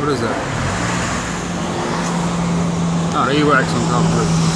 What is that? Oh, the E-Wax on top of it.